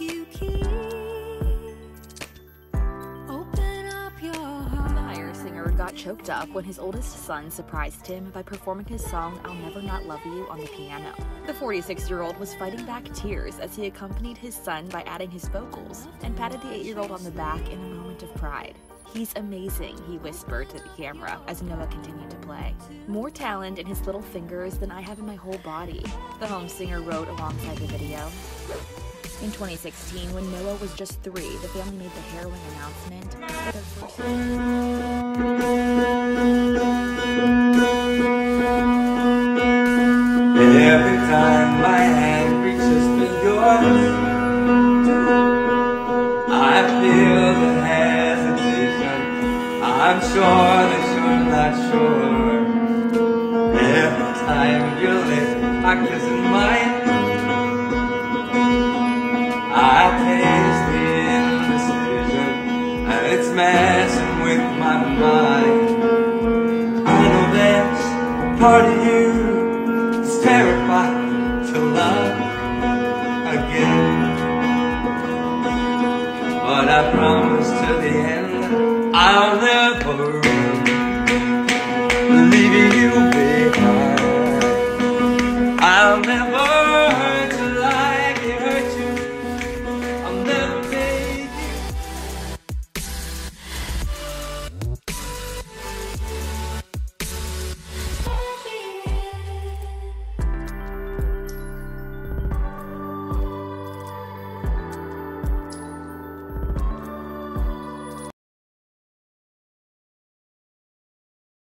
The singer got choked up when his oldest son surprised him by performing his song I'll Never Not Love You on the piano. The 46 year old was fighting back tears as he accompanied his son by adding his vocals and patted the 8 year old on the back in a moment of pride. He's amazing, he whispered to the camera as Noah continued to play. More talent in his little fingers than I have in my whole body, the home singer wrote alongside the video. In 2016, when Noah was just three, the family made the harrowing announcement first. Every time my hand reaches for yours, I feel the hesitation. I'm sure that you're not sure. Every time your lips are kissing with my mind. I know there's part of you that's terrified to love again. But I promise to the end, I'll never leave you